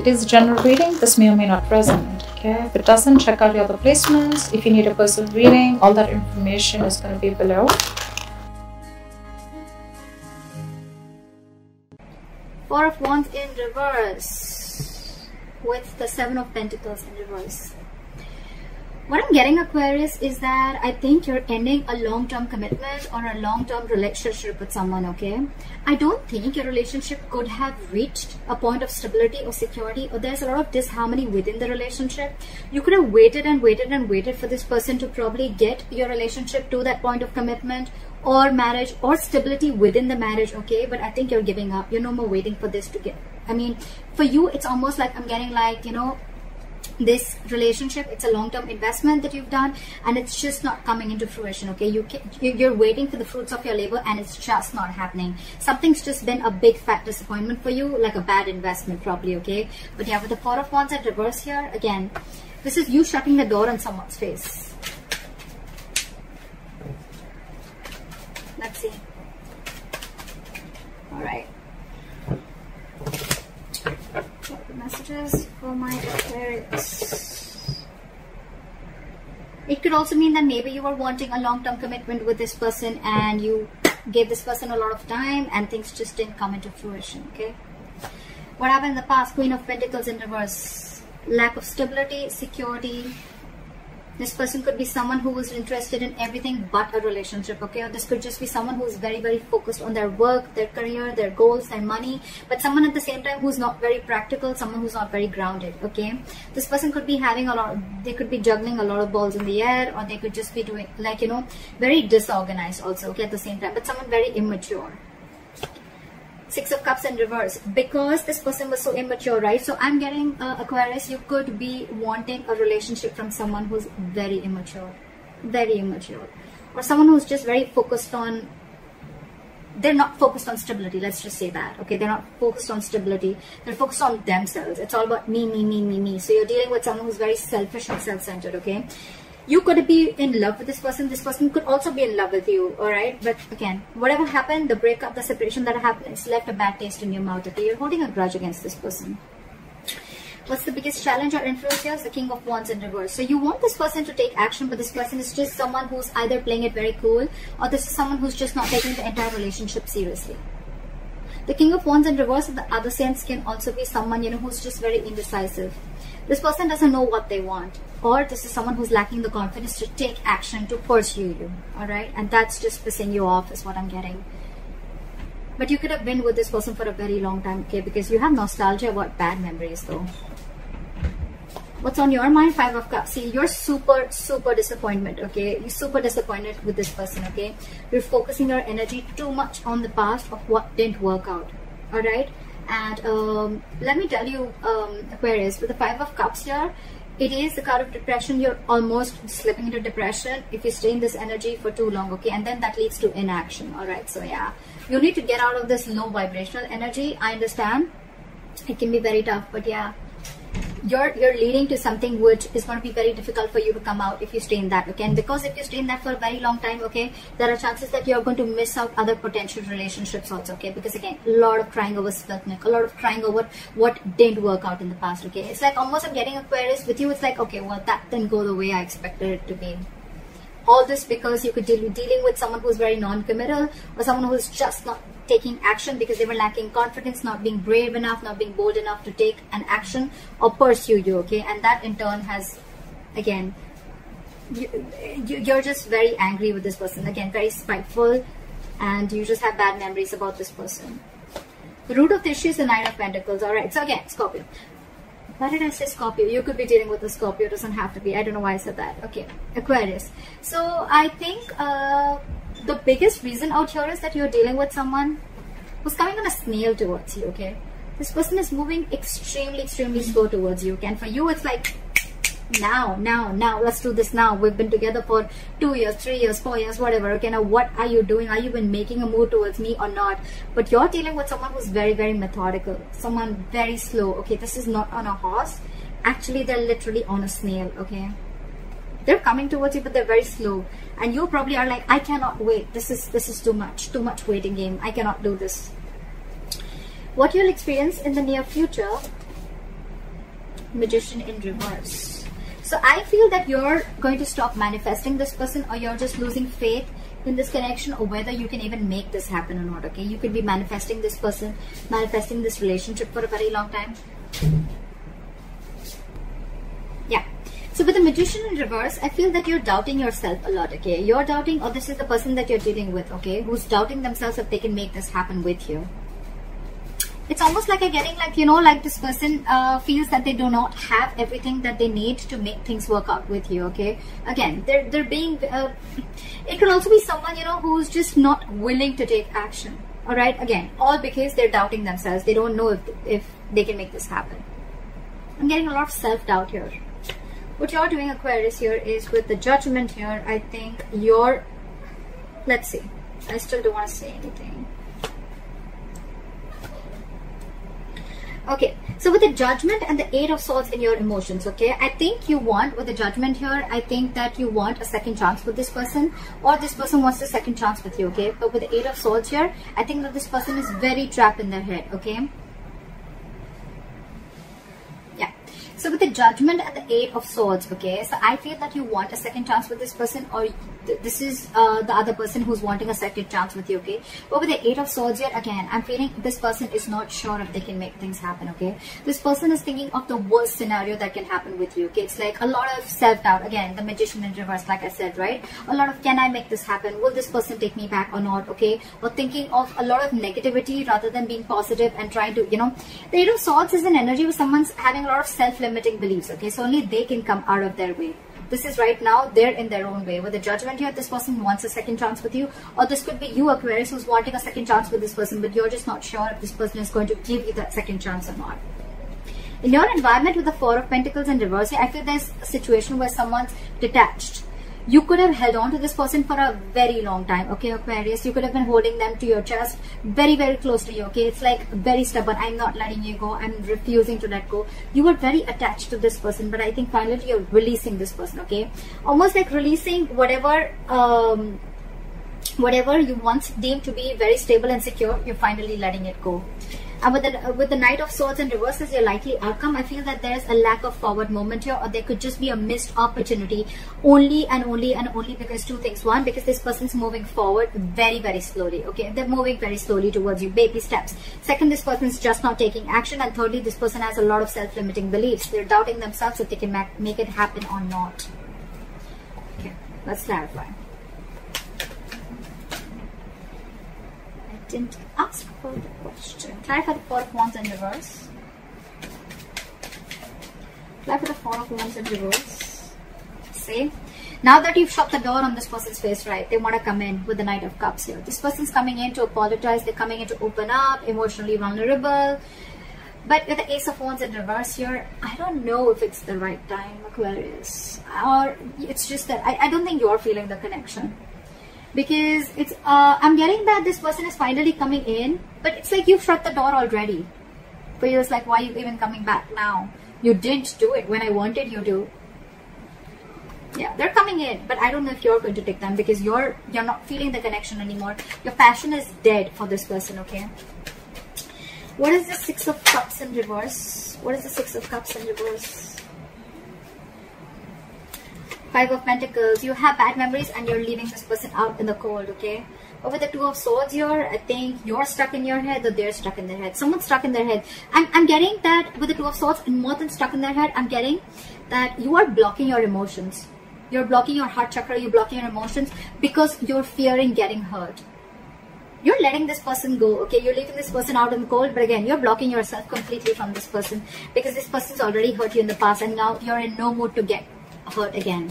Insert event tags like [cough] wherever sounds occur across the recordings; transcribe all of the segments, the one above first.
it is general reading. This may or may not resonate. Okay. If it doesn't, check out your other placements. If you need a personal reading, all that information is going to be below. Four of Wands in reverse with the Seven of Pentacles in reverse. What I'm getting, Aquarius, is that I think you're ending a long-term commitment or a long-term relationship with someone, okay? I don't think your relationship could have reached a point of stability or security or there's a lot of disharmony within the relationship. You could have waited and waited and waited for this person to probably get your relationship to that point of commitment or marriage or stability within the marriage, okay? But I think you're giving up. You're no more waiting for this to get... I mean, for you, it's almost like I'm getting like, you know, this relationship it's a long-term investment that you've done and it's just not coming into fruition okay? You can, you're waiting for the fruits of your labor and it's just not happening. Something's just been a big fat disappointment for you like a bad investment probably okay? But yeah with the four of wands at reverse here again this is you shutting the door on someone's face. Let's see. All right for my Aquarius. It could also mean that maybe you were wanting a long-term commitment with this person and you gave this person a lot of time and things just didn't come into fruition, okay? What happened in the past? Queen of Pentacles in reverse. Lack of stability, security, this person could be someone who is interested in everything but a relationship, okay? Or this could just be someone who is very, very focused on their work, their career, their goals, their money, but someone at the same time who's not very practical, someone who's not very grounded, okay? This person could be having a lot, they could be juggling a lot of balls in the air, or they could just be doing, like, you know, very disorganized also, okay, at the same time, but someone very immature, Six of Cups in reverse because this person was so immature, right? So I'm getting uh, Aquarius, you could be wanting a relationship from someone who's very immature, very immature, or someone who's just very focused on. They're not focused on stability. Let's just say that. Okay, they're not focused on stability. They're focused on themselves. It's all about me, me, me, me, me. So you're dealing with someone who's very selfish and self-centered. Okay, you could be in love with this person this person could also be in love with you all right but again whatever happened the breakup the separation that happened it's left a bad taste in your mouth okay you're holding a grudge against this person What's the biggest challenge or influence here? The King of Wands in reverse. So you want this person to take action, but this person is just someone who's either playing it very cool or this is someone who's just not taking the entire relationship seriously. The King of Wands in reverse in the other sense can also be someone, you know, who's just very indecisive. This person doesn't know what they want. Or this is someone who's lacking the confidence to take action to pursue you. Alright? And that's just pissing you off is what I'm getting. But you could have been with this person for a very long time, okay? Because you have nostalgia about bad memories though. What's on your mind? Five of Cups. See, you're super, super disappointment, okay? You're super disappointed with this person, okay? You're focusing your energy too much on the past of what didn't work out, alright? And um, let me tell you, um, Aquarius, with the Five of Cups here, it is the card of depression. You're almost slipping into depression if you stay in this energy for too long, okay? And then that leads to inaction, all right? So, yeah, you need to get out of this low vibrational energy. I understand it can be very tough, but yeah, you're you're leading to something which is going to be very difficult for you to come out if you stay in that okay? And because if you stay in that for a very long time okay there are chances that you're going to miss out other potential relationships also okay? Because again a lot of crying over milk a lot of crying over what didn't work out in the past okay? It's like almost i'm getting aquarius with you it's like okay well that didn't go the way i expected it to be all this because you could deal with dealing with someone who's very non-committal or someone who's just not taking action because they were lacking confidence, not being brave enough, not being bold enough to take an action or pursue you, okay? And that in turn has, again, you, you're just very angry with this person. Again, very spiteful and you just have bad memories about this person. The root of the issue is the Nine of Pentacles. All right. So again, Scorpio. Why did I say Scorpio? You could be dealing with a Scorpio. It doesn't have to be. I don't know why I said that. Okay. Aquarius. So I think uh, the biggest reason out here is that you're dealing with someone who's coming on a snail towards you, okay? This person is moving extremely, extremely slow towards you? And for you, it's like, now, now, now, let's do this now. We've been together for two years, three years, four years, whatever. Okay, now what are you doing? Are you been making a move towards me or not? But you're dealing with someone who's very, very methodical, someone very slow. Okay, this is not on a horse. Actually, they're literally on a snail, okay? they're coming towards you but they're very slow and you probably are like i cannot wait this is this is too much too much waiting game i cannot do this what you'll experience in the near future magician in reverse. So I feel that you're going to stop manifesting this person or you're just losing faith in this connection or whether you can even make this happen or not. Okay. You could be manifesting this person, manifesting this relationship for a very long time. Yeah. So with the magician in reverse, I feel that you're doubting yourself a lot, okay? You're doubting, or this is the person that you're dealing with, okay? Who's doubting themselves if they can make this happen with you it's almost like I'm getting like, you know, like this person uh, feels that they do not have everything that they need to make things work out with you, okay? Again, they're, they're being, uh, it could also be someone, you know, who's just not willing to take action, all right? Again, all because they're doubting themselves. They don't know if, if they can make this happen. I'm getting a lot of self-doubt here. What you're doing, Aquarius, here is with the judgment here, I think you're, let's see, I still don't want to say anything. Okay so with the judgment and the eight of swords in your emotions okay i think you want with the judgment here i think that you want a second chance with this person or this person wants a second chance with you okay? But with the eight of swords here i think that this person is very trapped in their head okay? Yeah. So with the judgment and the eight of swords okay so i feel that you want a second chance with this person or this is uh, the other person who's wanting a second chance with you okay? With the eight of swords here again i'm feeling this person is not sure if they can make things happen okay? This person is thinking of the worst scenario that can happen with you okay? It's like a lot of self-doubt. Again the magician in reverse like i said right? A lot of can i make this happen? Will this person take me back or not? Okay? Or thinking of a lot of negativity rather than being positive and trying to you know the eight of swords is an energy where someone's having a lot of self-limiting beliefs okay? So only they can come out of their way this is right now they're in their own way. With the judgment here this person wants a second chance with you or this could be you aquarius who's wanting a second chance with this person but you're just not sure if this person is going to give you that second chance or not. In your environment with the four of pentacles and reverse i feel there's a situation where someone's detached you could have held on to this person for a very long time okay aquarius you could have been holding them to your chest very very close to you okay. It's like very stubborn. I'm not letting you go. I'm refusing to let go. You were very attached to this person but i think finally you're releasing this person okay. Almost like releasing whatever um whatever you once deemed to be very stable and secure you're finally letting it go and with the, uh, with the Knight of Swords and reverse as your likely outcome, I feel that there's a lack of forward movement here or there could just be a missed opportunity only and only and only because two things. One, because this person's moving forward very, very slowly. Okay, they're moving very slowly towards you, baby steps. Second, this person's just not taking action. And thirdly, this person has a lot of self-limiting beliefs. They're doubting themselves if they can make it happen or not. Okay, let's clarify. I didn't ask for the question. Clarify the Four of Wands in reverse. Clarify the Four of Wands in reverse. See? Now that you've shut the door on this person's face, right, they want to come in with the Knight of Cups here. This person's coming in to apologize. They're coming in to open up, emotionally vulnerable. But with the Ace of Wands in reverse here, I don't know if it's the right time, Aquarius. Or it's just that I, I don't think you're feeling the connection because it's uh, I'm getting that this person is finally coming in, but it's like you've shut the door already. You, it's like why are you even coming back now? You didn't do it when I wanted you to. Yeah, they're coming in, but I don't know if you're going to take them because you're you're not feeling the connection anymore. Your passion is dead for this person. Okay. What is the Six of Cups in reverse? What is the Six of Cups in reverse? Five of Pentacles, you have bad memories and you're leaving this person out in the cold, okay? But with the Two of Swords here, I think you're stuck in your head or they're stuck in their head. Someone's stuck in their head. I'm, I'm getting that with the Two of Swords and more than stuck in their head, I'm getting that you are blocking your emotions. You're blocking your heart chakra, you're blocking your emotions because you're fearing getting hurt. You're letting this person go, okay? You're leaving this person out in the cold, but again, you're blocking yourself completely from this person because this person's already hurt you in the past and now you're in no mood to get hurt again.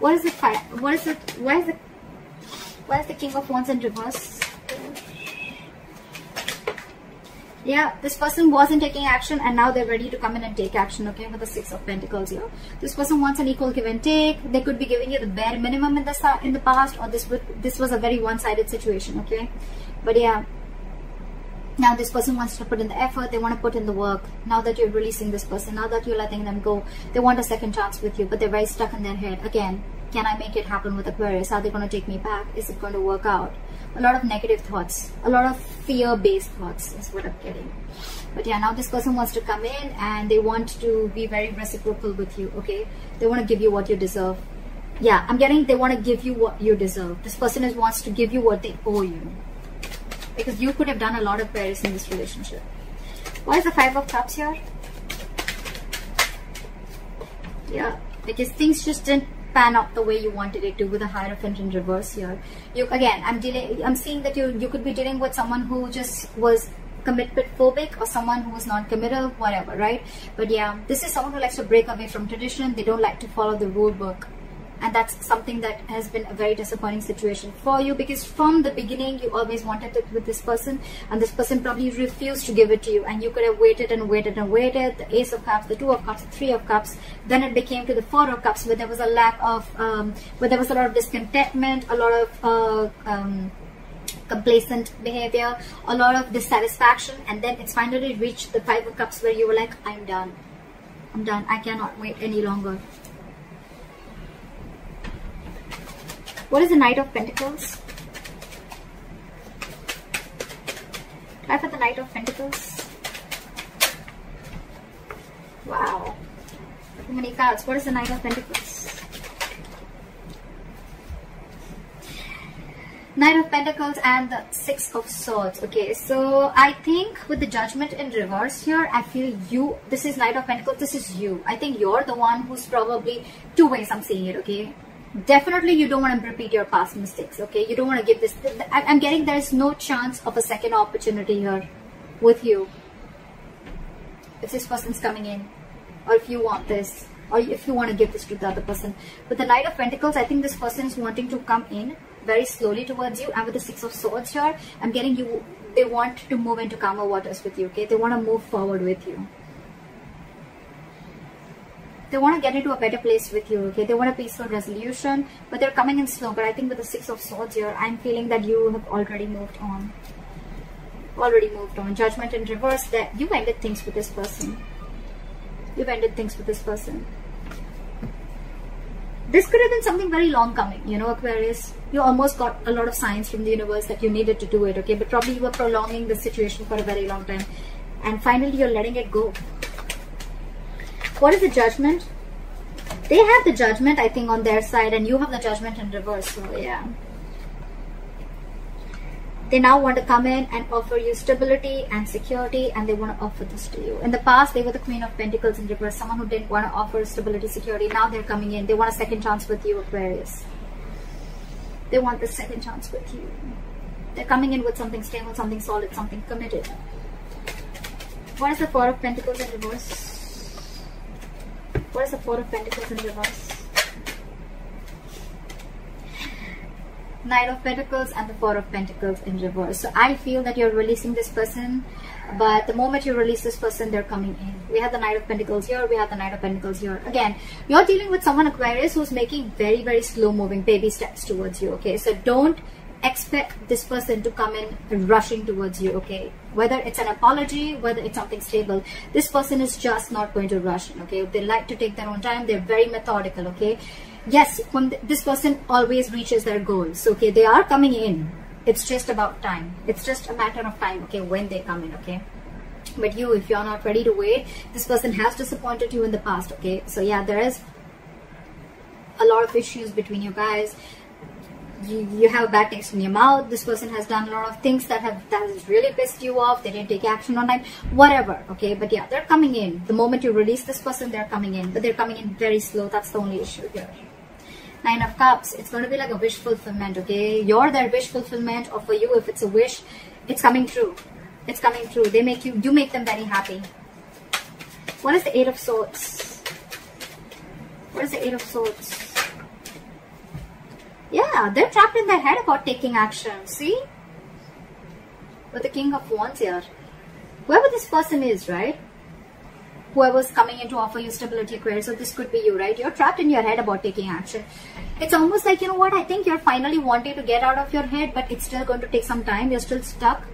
What is the? What is the Why is the why is the King of Wands in reverse? Yeah, this person wasn't taking action and now they're ready to come in and take action, okay, with the Six of Pentacles here. This person wants an equal give and take. They could be giving you the bare minimum in the, in the past or this, would, this was a very one-sided situation, okay. But yeah, now this person wants to put in the effort they want to put in the work now that you're releasing this person now that you're letting them go they want a second chance with you but they're very stuck in their head again can I make it happen with Aquarius? Are they going to take me back? Is it going to work out? A lot of negative thoughts, a lot of fear based thoughts is what I'm getting. But yeah, now this person wants to come in and they want to be very reciprocal with you, okay? They want to give you what you deserve. Yeah, I'm getting they want to give you what you deserve. This person is, wants to give you what they owe you. Because you could have done a lot of prayers in this relationship. Why is the Five of Cups here? Yeah, because things just didn't pan out the way you wanted it to with the Hierophant in reverse here. You again, I'm dealing. I'm seeing that you you could be dealing with someone who just was commitment phobic or someone who is non-committal, whatever, right? But yeah, this is someone who likes to break away from tradition. They don't like to follow the rule book and that's something that has been a very disappointing situation for you because from the beginning you always wanted it with this person and this person probably refused to give it to you. And you could have waited and waited and waited the ace of cups the two of cups the three of cups. Then it became to the four of cups where there was a lack of um, where there was a lot of discontentment a lot of uh, um, complacent behavior a lot of dissatisfaction. And then it's finally reached the five of cups where you were like i'm done. I'm done. I cannot wait any longer What is the Knight of Pentacles? Try for the Knight of Pentacles. Wow. Too many cards. What is the Knight of Pentacles? Knight of Pentacles and the Six of Swords. Okay, so I think with the Judgment in reverse here, I feel you, this is Knight of Pentacles, this is you. I think you're the one who's probably, two ways I'm seeing it, okay? Definitely you don't want to repeat your past mistakes okay? You don't want to give this i'm getting there is no chance of a second opportunity here with you. If this person's coming in or if you want this or if you want to give this to the other person. With the knight of pentacles i think this person is wanting to come in very slowly towards you. And with the six of swords here. I'm getting you they want to move into calmer waters with you okay? They want to move forward with you they want to get into a better place with you okay? They want a peaceful resolution but they're coming in slow. But i think with the six of swords here i'm feeling that you have already moved on. Already moved on. Judgment in reverse that you ended things with this person. You've ended things with this person. This could have been something very long coming you know aquarius. You almost got a lot of signs from the universe that you needed to do it okay? But probably you were prolonging the situation for a very long time. And finally you're letting it go what is the judgment? They have the judgment, I think, on their side, and you have the judgment in reverse. So, yeah. They now want to come in and offer you stability and security, and they want to offer this to you. In the past, they were the Queen of Pentacles in reverse, someone who didn't want to offer stability, security. Now they're coming in. They want a second chance with you, Aquarius. They want the second chance with you. They're coming in with something stable, something solid, something committed. What is the Four of Pentacles in reverse? What is the Four of Pentacles in reverse? Knight of Pentacles and the Four of Pentacles in reverse. So I feel that you're releasing this person, but the moment you release this person, they're coming in. We have the Knight of Pentacles here, we have the Knight of Pentacles here. Again, you're dealing with someone Aquarius who's making very, very slow moving baby steps towards you, okay? So don't expect this person to come in rushing towards you okay? Whether it's an apology whether it's something stable this person is just not going to rush in okay? They like to take their own time. They're very methodical okay? Yes th this person always reaches their goals okay? They are coming in. It's just about time. It's just a matter of time okay when they come in okay? But you if you're not ready to wait this person has disappointed you in the past okay? So yeah there is a lot of issues between you guys you, you have bad taste in your mouth. This person has done a lot of things that have that has really pissed you off. They didn't take action on time whatever okay? But yeah they're coming in. The moment you release this person they're coming in. But they're coming in very slow. That's the only issue here. Nine of cups. It's going to be like a wish fulfillment okay? You're their wish fulfillment or for you if it's a wish it's coming true. It's coming true. They make you you make them very happy. What is the eight of swords? What is the eight of swords yeah, they're trapped in their head about taking action. See? With the King of Wands here. Whoever this person is, right? Whoever's coming in to offer you stability, Aquarius, so this could be you, right? You're trapped in your head about taking action. It's almost like, you know what, I think you're finally wanting to get out of your head, but it's still going to take some time. You're still stuck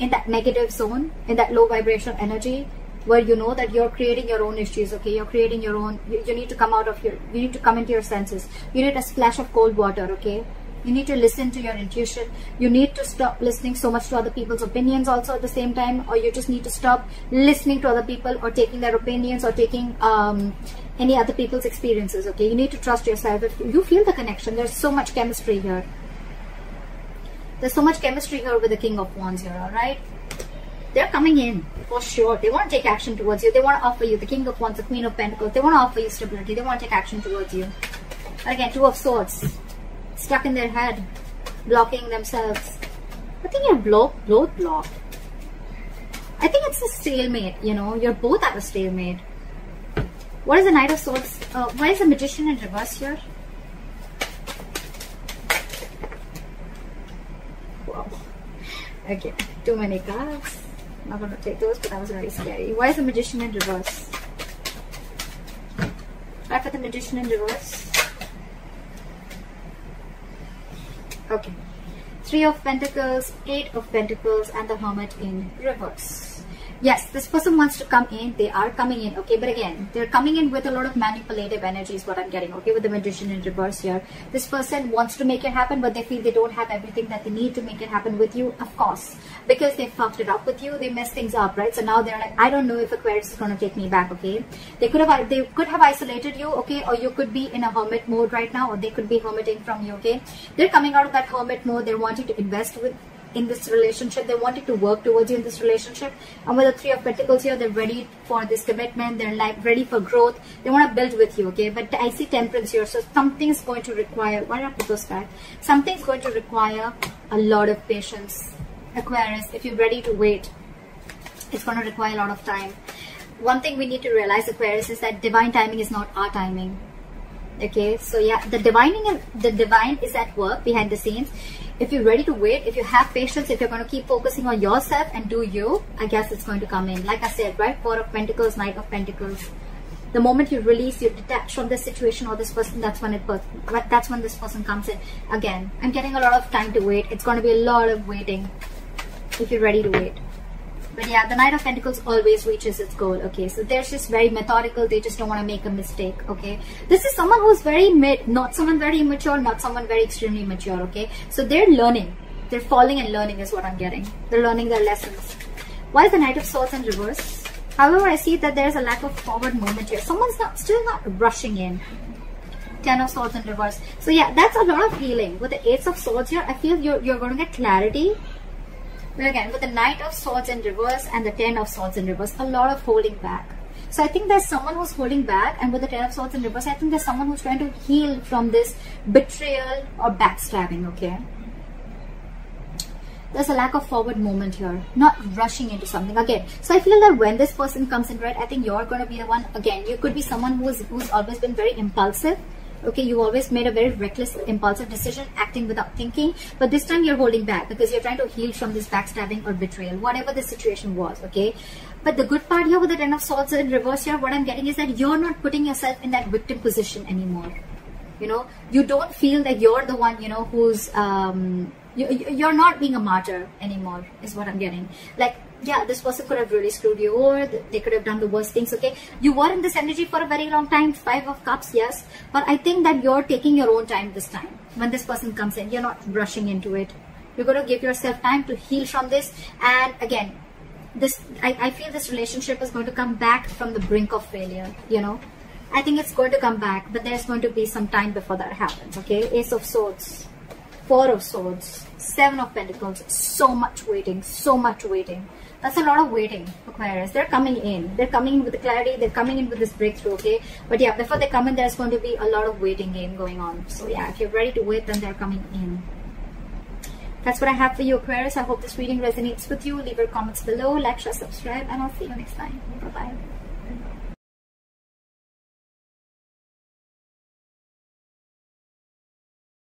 in that negative zone, in that low vibration energy. Where you know that you're creating your own issues okay? You're creating your own you, you need to come out of your you need to come into your senses. You need a splash of cold water okay? You need to listen to your intuition. You need to stop listening so much to other people's opinions also at the same time or you just need to stop listening to other people or taking their opinions or taking um, any other people's experiences okay? You need to trust yourself. If you feel the connection there's so much chemistry here. There's so much chemistry here with the king of wands here all right they're coming in for sure. They want to take action towards you. They want to offer you the king of wands the queen of pentacles. They want to offer you stability. They want to take action towards you. But again two of swords stuck in their head blocking themselves. I think you're blocked both blocked. I think it's a stalemate you know? You're both at a stalemate. What is the knight of swords? Uh, why is the magician in reverse here? Wow. [laughs] Okay too many cards not gonna take those, but that was very scary. Why is the magician in reverse? Try for the magician in reverse. Okay. Three of Pentacles, Eight of Pentacles, and the Hermit in reverse yes this person wants to come in. They are coming in. Okay but again they're coming in with a lot of manipulative energy is what i'm getting okay with the magician in reverse here. This person wants to make it happen but they feel they don't have everything that they need to make it happen with you of course. Because they fucked it up with you they messed things up right? So now they're like i don't know if aquarius is going to take me back okay? They could have they could have isolated you okay? Or you could be in a hermit mode right now or they could be hermiting from you okay? They're coming out of that hermit mode. They're wanting to invest with in this relationship. They wanted to work towards you in this relationship. And with the three of pentacles here they're ready for this commitment. They're like ready for growth. They want to build with you okay? But i see temperance here. So something's going to require why not put those back? Something's going to require a lot of patience. Aquarius if you're ready to wait it's going to require a lot of time. One thing we need to realize aquarius is that divine timing is not our timing okay? So yeah the divining the divine is at work behind the scenes if you're ready to wait, if you have patience, if you're going to keep focusing on yourself and do you, I guess it's going to come in. Like I said, right? Four of Pentacles, Knight of Pentacles. The moment you release, you detach from this situation or this person, that's when it that's when this person comes in. Again, I'm getting a lot of time to wait. It's going to be a lot of waiting if you're ready to wait. But yeah, the Knight of Pentacles always reaches its goal. Okay, so they're just very methodical. They just don't want to make a mistake. Okay, this is someone who's very mid, not someone very immature, not someone very extremely mature. Okay, so they're learning. They're falling and learning is what I'm getting. They're learning their lessons. Why is the Knight of Swords in reverse? However, I see that there's a lack of forward movement here. Someone's not still not rushing in. Ten of Swords in reverse. So yeah, that's a lot of healing. With the Ace of Swords here, I feel you're, you're going to get clarity but again, with the Knight of Swords in reverse and the Ten of Swords in reverse, a lot of holding back. So I think there's someone who's holding back and with the Ten of Swords in reverse, I think there's someone who's trying to heal from this betrayal or backstabbing, okay? There's a lack of forward movement here, not rushing into something again. So I feel that when this person comes in, right, I think you're going to be the one, again, you could be someone who's, who's always been very impulsive okay you always made a very reckless impulsive decision acting without thinking but this time you're holding back because you're trying to heal from this backstabbing or betrayal whatever the situation was okay? But the good part here with the ten of swords in reverse here what i'm getting is that you're not putting yourself in that victim position anymore. You know you don't feel that you're the one you know who's um you, you're not being a martyr anymore is what i'm getting. Like yeah, this person could have really screwed you over. They could have done the worst things, okay? You were in this energy for a very long time. Five of Cups, yes. But I think that you're taking your own time this time. When this person comes in, you're not rushing into it. You're going to give yourself time to heal from this. And again, this I, I feel this relationship is going to come back from the brink of failure, you know? I think it's going to come back, but there's going to be some time before that happens, okay? Ace of Swords, Four of Swords, Seven of Pentacles, so much waiting, so much waiting that's a lot of waiting Aquarius. They're coming in. They're coming in with the clarity. They're coming in with this breakthrough, okay? But yeah, before they come in, there's going to be a lot of waiting game going on. So yeah, if you're ready to wait, then they're coming in. That's what I have for you, Aquarius. I hope this reading resonates with you. Leave your comments below, like, share, subscribe, and I'll see you next time. Bye-bye.